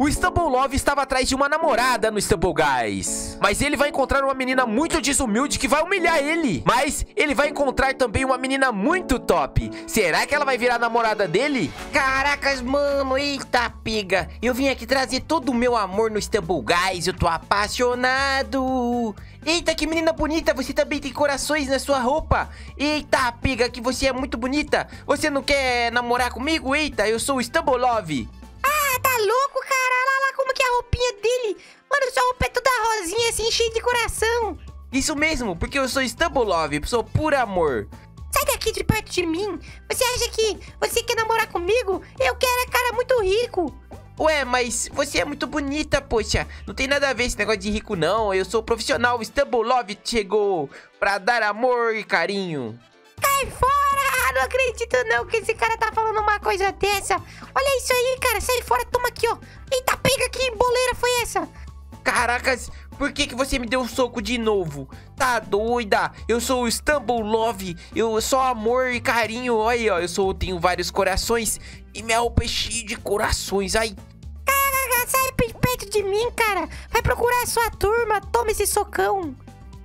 O Stumble Love estava atrás de uma namorada no Stumble Guys. Mas ele vai encontrar uma menina muito desumilde que vai humilhar ele. Mas ele vai encontrar também uma menina muito top. Será que ela vai virar namorada dele? Caracas, mano, eita piga. Eu vim aqui trazer todo o meu amor no Stumble Guys, eu tô apaixonado. Eita, que menina bonita, você também tem corações na sua roupa. Eita, piga, que você é muito bonita. Você não quer namorar comigo? Eita, eu sou o Stumble Love. Ah, tá louco, cara? Olha lá como que é a roupinha dele. Mano, sua roupa é toda rosinha, assim, cheia de coração. Isso mesmo, porque eu sou Stumble Love, sou puro amor. Sai daqui de perto de mim. Você acha que você quer namorar comigo? Eu quero é cara muito rico. Ué, mas você é muito bonita, poxa. Não tem nada a ver esse negócio de rico, não. Eu sou profissional. Stumble Love chegou pra dar amor e carinho. Cai fora! Não acredito não que esse cara tá falando uma coisa dessa. Olha isso aí, cara. Sai fora, toma aqui, ó. Eita, pega que boleira foi essa? Caracas, por que, que você me deu um soco de novo? Tá doida? Eu sou o Stumble Love, eu sou amor e carinho. Olha aí, ó, eu sou, tenho vários corações e minha roupa é cheia de corações. Ai, Caraca, sai perto de mim, cara. Vai procurar a sua turma. Toma esse socão.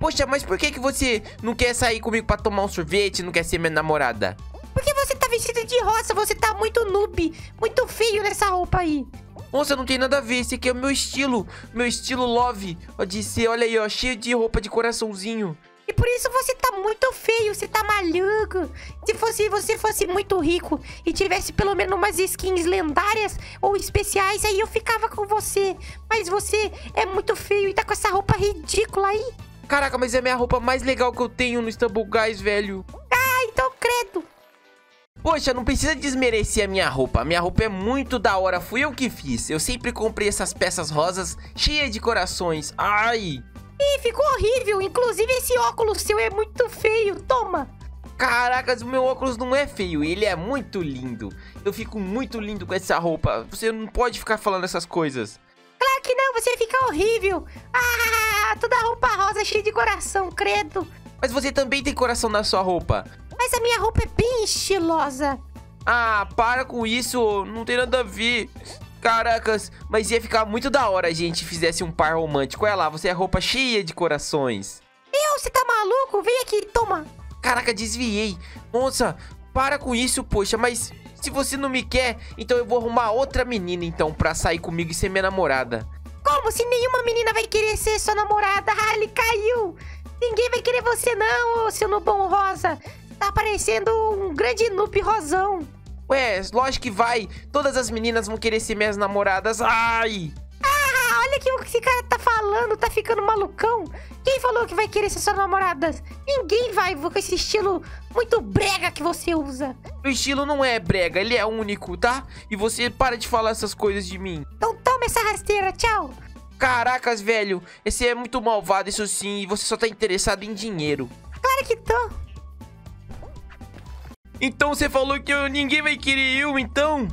Poxa, mas por que, que você não quer sair comigo pra tomar um sorvete não quer ser minha namorada? Por que você tá vestido de rosa? Você tá muito noob, muito feio nessa roupa aí. Nossa, não tem nada a ver, esse aqui é o meu estilo, meu estilo love. Ó, de ser, olha aí, ó, cheio de roupa de coraçãozinho. E por isso você tá muito feio, você tá maluco. Se fosse você fosse muito rico e tivesse pelo menos umas skins lendárias ou especiais, aí eu ficava com você. Mas você é muito feio e tá com essa roupa ridícula aí. Caraca, mas é a minha roupa mais legal que eu tenho no Istanbul Guys, velho. Ah, então credo. Poxa, não precisa desmerecer a minha roupa. A minha roupa é muito da hora, fui eu que fiz. Eu sempre comprei essas peças rosas cheias de corações. Ai! Ih, ficou horrível. Inclusive esse óculos seu é muito feio. Toma. Caracas, o meu óculos não é feio, ele é muito lindo. Eu fico muito lindo com essa roupa. Você não pode ficar falando essas coisas. Claro que não, você fica horrível. Ah, toda roupa rosa cheia de coração, credo. Mas você também tem coração na sua roupa. Mas a minha roupa é bem estilosa. Ah, para com isso, não tem nada a ver. Caracas, mas ia ficar muito da hora a gente fizesse um par romântico. Olha lá, você é roupa cheia de corações. Eu, você tá maluco? Vem aqui, toma. Caraca, desviei. Moça, para com isso, poxa, mas se você não me quer, então eu vou arrumar outra menina então pra sair comigo e ser minha namorada. Como se nenhuma menina vai querer ser sua namorada? Ah, ele caiu. Ninguém vai querer você não, ô seu nubão rosa. Tá parecendo um grande noob rosão. Ué, lógico que vai. Todas as meninas vão querer ser minhas namoradas. Ai! Olha que o que esse cara tá falando, tá ficando malucão. Quem falou que vai querer ser sua namorada? Ninguém vai com esse estilo muito brega que você usa. Meu estilo não é brega, ele é único, tá? E você para de falar essas coisas de mim. Então toma essa rasteira, tchau. Caracas, velho, esse é muito malvado, isso sim, e você só tá interessado em dinheiro. Claro que tô. Então você falou que eu- ninguém vai querer eu, então?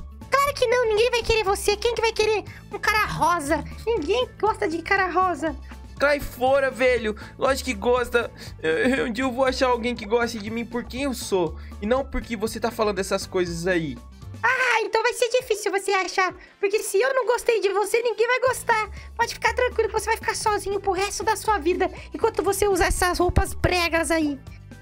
Claro que não, ninguém vai querer você. Quem que vai querer um cara rosa? Ninguém gosta de cara rosa. Cai fora, velho. Lógico que gosta. Eh, Um dia eu vou achar alguém que goste de mim por quem eu sou. E não porque você tá falando essas coisas aí. Ah, então vai ser difícil você achar. Porque se eu não gostei de você, ninguém vai gostar. Pode ficar tranquilo que você vai ficar sozinho pro resto da sua vida. Enquanto você usar essas roupas bregas aí.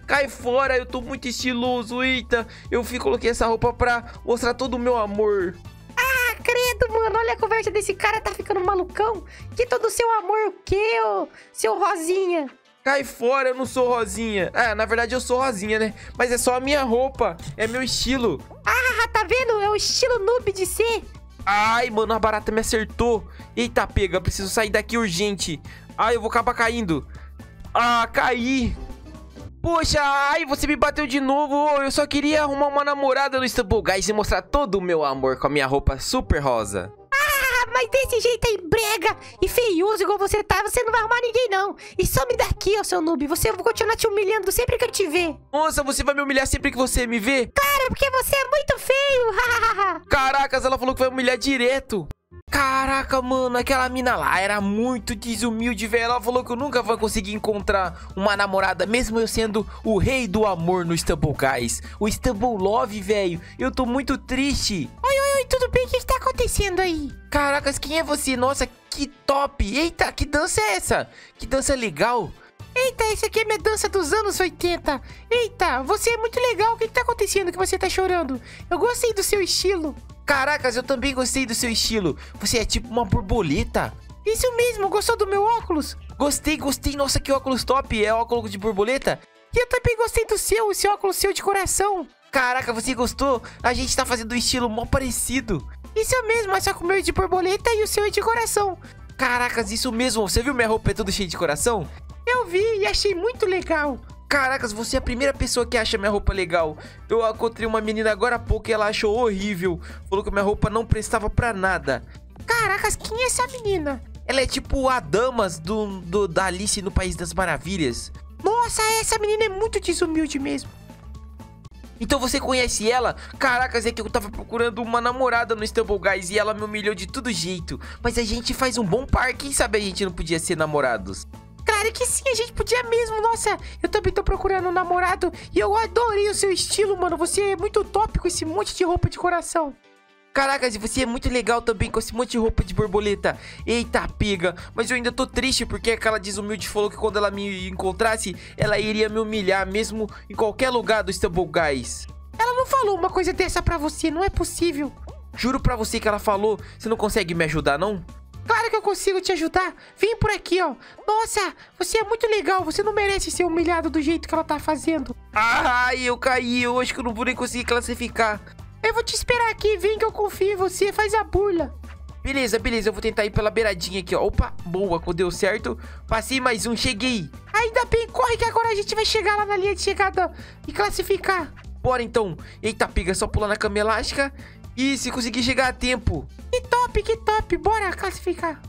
Cai fora, eu tô muito estiloso. Eita, eu fui coloquei essa roupa pra mostrar todo o meu amor. Ah, credo, mano. Olha a conversa desse cara, tá ficando malucão. Que todo o seu amor, o quê, ô? Seu rosinha. Cai fora, eu não sou rosinha. Ah, na verdade eu sou rosinha, né? Mas é só a minha roupa. É meu estilo. Ah, tá vendo? É o estilo noob de ser. Ai, mano, a barata me acertou. Eita, pega, preciso sair daqui urgente. Ai, eu vou acabar caindo. Ah, caí. Poxa, ai, você me bateu de novo. Eu só queria arrumar uma namorada no Istanbul Guys e mostrar todo o meu amor com a minha roupa super rosa. Ah, mas desse jeito aí, brega e feioso igual você tá, você não vai arrumar ninguém, não. E some daqui, ó, seu noob. Você eu vou continuar te humilhando sempre que eu te ver. Moça, você vai me humilhar sempre que você me vê? Claro, porque você é muito feio. Caracas, ela falou que vai humilhar direto. Caraca, mano, aquela mina lá era muito desumilde, velho. Ela falou que eu nunca vou conseguir encontrar uma namorada, mesmo eu sendo o rei do amor no Stumble Guys. O Stumble Love, velho. Eu tô muito triste. Oi, oi, oi, tudo bem? O que, que tá acontecendo aí? Caracas, quem é você? Nossa, que top. Eita, que dança é essa? Que dança legal. Eita, essa aqui é minha dança dos anos 80. Eita, você é muito legal. O que, que tá acontecendo que você tá chorando? Eu gostei do seu estilo. Caracas, eu também gostei do seu estilo. Você é tipo uma borboleta. Isso mesmo, gostou do meu óculos? Gostei, gostei. Nossa, que óculos top. É óculos de borboleta? E eu também gostei do seu, esse óculos seu de coração. Caraca, você gostou? A gente tá fazendo um estilo mó parecido. Isso mesmo, mas só que o meu é de borboleta e o seu é de coração. Caracas, isso mesmo. Você viu minha roupa é toda cheia de coração? Eu vi e achei muito legal. Caracas, você é a primeira pessoa que acha minha roupa legal. Eu encontrei uma menina agora há pouco e ela achou horrível. Falou que minha roupa não prestava pra nada. Caracas, quem é essa menina? Ela é tipo a Damas do, do, da Alice no País das Maravilhas. Nossa, essa menina é muito desumilde mesmo. Então você conhece ela? Caracas, é que eu tava procurando uma namorada no Istanbul Guys e ela me humilhou de todo jeito. Mas a gente faz um bom par, quem sabe a gente não podia ser namorados? Que sim, a gente podia mesmo. Nossa, eu também tô procurando um namorado e eu adorei o seu estilo, mano. Você é muito top com esse monte de roupa de coração. Caracas, você é muito legal também com esse monte de roupa de borboleta. Eita, pega. Mas eu ainda tô triste porque aquela desumilde falou que quando ela me encontrasse, ela iria me humilhar mesmo em qualquer lugar do Istanbul Guys. Ela não falou uma coisa dessa pra você, não é possível. Juro pra você que ela falou. Você não consegue me ajudar, não? Claro que eu consigo te ajudar. Vem por aqui, ó. Nossa, você é muito legal. Você não merece ser humilhado do jeito que ela tá fazendo. Ai, eu caí. Eu acho que eu não vou nem conseguir classificar. Eu vou te esperar aqui. Vem que eu confio em você. Faz a burla. Beleza, beleza. Eu vou tentar ir pela beiradinha aqui, ó. Opa, boa. Deu certo. Passei mais um. Cheguei. Ainda bem. Corre que agora a gente vai chegar lá na linha de chegada e classificar. Bora, então. Eita, pega. Só pular na cama elástica. E se conseguir chegar a tempo. Que top, que top. Bora classificar.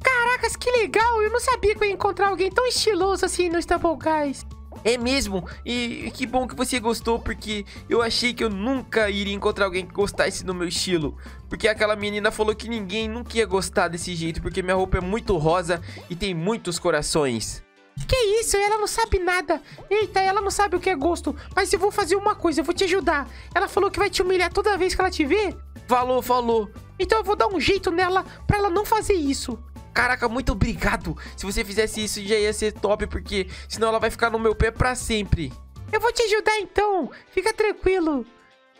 Caracas, que legal. Eu não sabia que eu ia encontrar alguém tão estiloso assim no Istanbul Guys. É mesmo? E que bom que você gostou, porque eu achei que eu nunca iria encontrar alguém que gostasse do meu estilo. Porque aquela menina falou que ninguém nunca ia gostar desse jeito, porque minha roupa é muito rosa e tem muitos corações. Que isso? Ela não sabe nada. Eita, ela não sabe o que é gosto. Mas eu vou fazer uma coisa, eu vou te ajudar. Ela falou que vai te humilhar toda vez que ela te vê. Falou, falou. Então eu vou dar um jeito nela pra ela não fazer isso. Caraca, muito obrigado. Se você fizesse isso, já ia ser top, porque senão ela vai ficar no meu pé pra sempre. Eu vou te ajudar então. Fica tranquilo.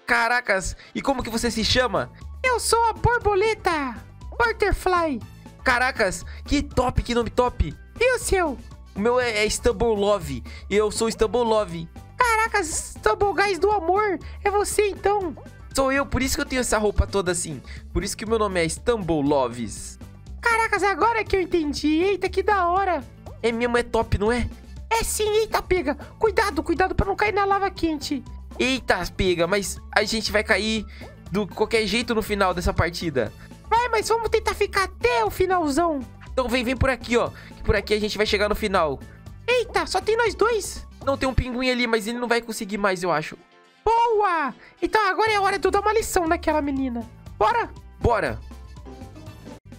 Caracas, e como que você se chama? Eu sou a borboleta. Butterfly. Caracas, que top, que nome top. E o seu? O meu é, é Istanbul Love. E eu sou Istanbul Love. Caracas, Istanbul Guys do Amor. É você então. Sou eu, por isso que eu tenho essa roupa toda assim. Por isso que o meu nome é Istanbul Loves. Caracas, agora que eu entendi. Eita, que da hora. É mesmo, é top, não é? É sim, eita, pega. Cuidado, cuidado pra não cair na lava quente. Eita, pega, mas a gente vai cair do qualquer jeito no final dessa partida. Vai, mas vamos tentar ficar até o finalzão. Então vem, vem por aqui, ó. Que por aqui a gente vai chegar no final. Eita, só tem nós dois. Não, tem um pinguim ali, mas ele não vai conseguir mais, eu acho. Boa! Então agora é hora de eu dar uma lição naquela menina. Bora? Bora.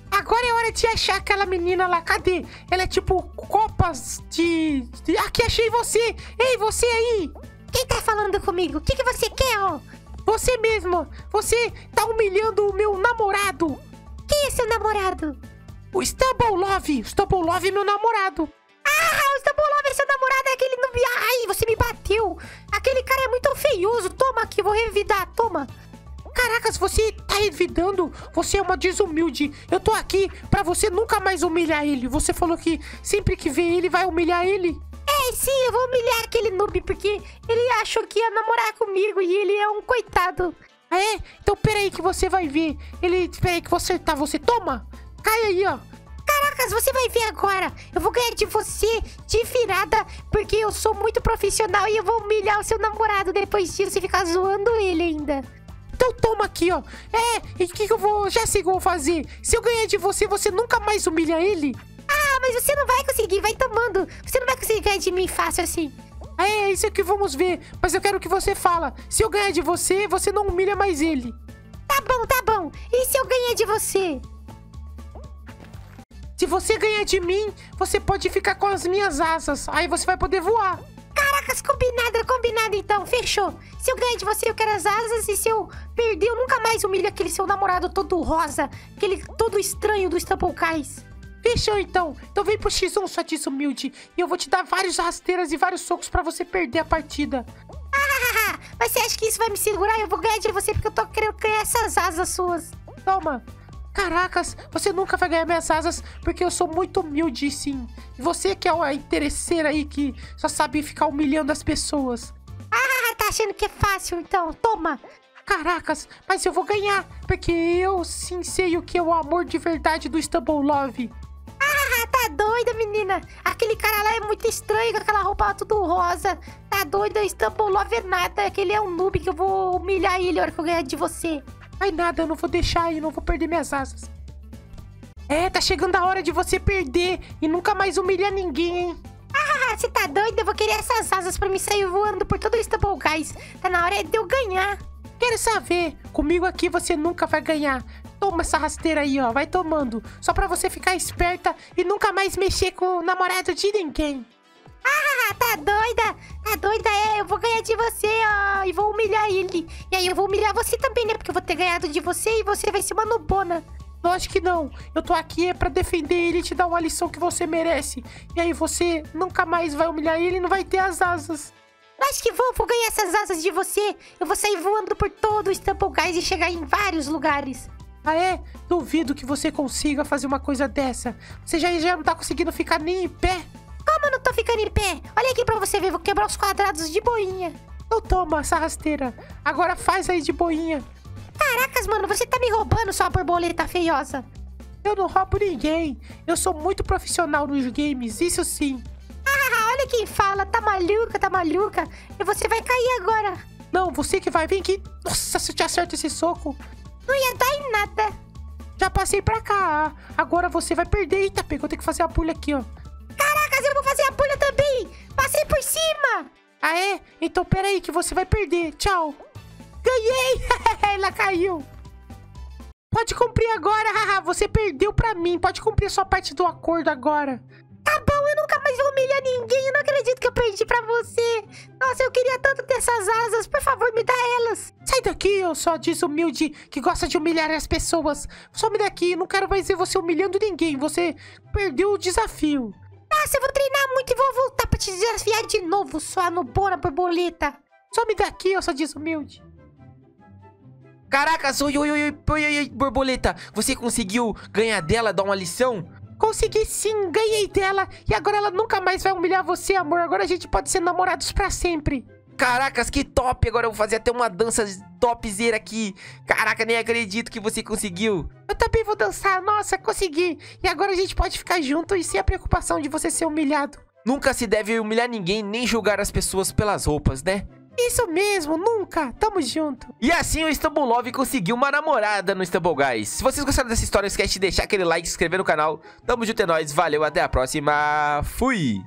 Agora é hora de achar aquela menina lá. Cadê? Ela é tipo copas de... de... Aqui, achei você. Ei, você aí. Quem tá falando comigo? O que, que você quer, ó? Você mesmo. Você tá humilhando o meu namorado. Quem é seu namorado? O Stubble Love. O Stubble Love é meu namorado. Ah, o Stubble Love é seu namorado. É aquele... Ai, você me bateu. Aquele cara é muito feioso. Toma aqui, vou revidar. Toma. Caracas, você tá revidando? Você é uma desumilde. Eu tô aqui pra você nunca mais humilhar ele. Você falou que sempre que vê ele, vai humilhar ele. É, sim, eu vou humilhar aquele noob, porque ele achou que ia namorar comigo e ele é um coitado. Ah, é? Então peraí que você vai ver. Ele. Peraí que vou acertar você. Toma! Cai aí, ó. Caracas, você vai ver agora. Eu vou ganhar de você de virada, porque eu sou muito profissional e eu vou humilhar o seu namorado depois disso e ficar zoando ele ainda. Então toma aqui, ó. É, e o que, que eu vou. Já sei o que eu vou fazer. Se eu ganhar de você, você nunca mais humilha ele? Ah, mas você não vai conseguir, vai tomando. Você não vai conseguir ganhar de mim fácil assim. É, é isso que vamos ver. Mas eu quero que você fala. Se eu ganhar de você, você não humilha mais ele. Tá bom, tá bom. E se eu ganhar de você? Se você ganhar de mim, você pode ficar com as minhas asas. Aí você vai poder voar. Caracas, combinado, combinado então, fechou. Se eu ganhar de você, eu quero as asas. E se eu perder, eu nunca mais humilho aquele seu namorado todo rosa. Aquele todo estranho do Stumblecais. Fechou então. Então vem pro X1, sua desumilde. E eu vou te dar várias rasteiras e vários socos pra você perder a partida. Ah, mas você acha que isso vai me segurar? Eu vou ganhar de você porque eu tô querendo ganhar essas asas suas. Toma. Caracas, você nunca vai ganhar minhas asas porque eu sou muito humilde, sim. E você que é uma interesseira aí que só sabe ficar humilhando as pessoas. Ah, tá achando que é fácil então? Toma. Caracas, mas eu vou ganhar, porque eu sim sei o que é o amor de verdade do Istanbul Love. Ah, tá doida, menina? Aquele cara lá é muito estranho com aquela roupa tudo rosa. Tá doida? Istanbul Love é nada. Aquele é um noob que eu vou humilhar ele na hora que eu ganhar de você. Ai nada, eu não vou deixar e não vou perder minhas asas. É, tá chegando a hora de você perder e nunca mais humilhar ninguém, hein? Ah, você tá doida? Eu vou querer essas asas pra me sair voando por todo o Istanbul Guys. Tá na hora de eu ganhar. Quero saber. Comigo aqui você nunca vai ganhar. Toma essa rasteira aí, ó. Vai tomando. Só pra você ficar esperta e nunca mais mexer com o namorado de ninguém. Ah, tá doida? Tá doida, é. Eu vou ganhar de você, ó. E vou humilhar ele. E aí eu vou humilhar você também, né? Porque eu vou ter ganhado de você e você vai ser uma nubona. Lógico que não. Eu tô aqui é pra defender ele e te dar uma lição que você merece. E aí você nunca mais vai humilhar ele e não vai ter as asas. Acho que vou, vou ganhar essas asas de você. Eu vou sair voando por todo o Stumble Guys e chegar em vários lugares. Ah, é? Duvido que você consiga fazer uma coisa dessa. Você já, já não tá conseguindo ficar nem em pé. Eu não tô ficando em pé? Olha aqui pra você ver, vou quebrar os quadrados de boinha. Então toma essa rasteira. Agora faz aí de boinha. Caracas, mano, você tá me roubando sua borboleta feiosa. Eu não roubo ninguém. Eu sou muito profissional nos games, isso sim. Ah, olha quem fala, tá maluca, tá maluca. E você vai cair agora. Não, você que vai vir aqui. Nossa, se eu te acerto esse soco. Não ia dar em nada. Já passei pra cá. Agora você vai perder. Eita, pegou, tem que fazer a pulha aqui, ó. Eu vou fazer a pulha também. Passei por cima. Ah, é? Então peraí que você vai perder. Tchau. Ganhei! Ela caiu. Pode cumprir agora, haha. Você perdeu pra mim. Pode cumprir a sua parte do acordo agora. Tá bom, eu nunca mais vou humilhar ninguém. Eu não acredito que eu perdi pra você. Nossa, eu queria tanto ter essas asas. Por favor, me dá elas. Sai daqui, eu só desumilde que gosta de humilhar as pessoas. Some daqui, não quero mais ver você humilhando ninguém. Você perdeu o desafio. Nossa, eu vou treinar muito e vou voltar pra te desafiar de novo, sua nubona borboleta. Some daqui, eu sou desumilde. Caracas, oi, oi, oi, oi, oi, oi, borboleta. Você conseguiu ganhar dela, dar uma lição? Consegui sim, ganhei dela. E agora ela nunca mais vai humilhar você, amor. Agora a gente pode ser namorados pra sempre. Caracas, que top! Agora eu vou fazer até uma dança topzera aqui. Caraca, nem acredito que você conseguiu. Eu também vou dançar. Nossa, consegui. E agora a gente pode ficar junto e sem a preocupação de você ser humilhado. Nunca se deve humilhar ninguém nem julgar as pessoas pelas roupas, né? Isso mesmo, nunca. Tamo junto. E assim o Istanbul Love conseguiu uma namorada no Istanbul Guys. Se vocês gostaram dessa história, não esquece de deixar aquele like, se inscrever no canal. Tamo junto, é nóis. Valeu, até a próxima. Fui!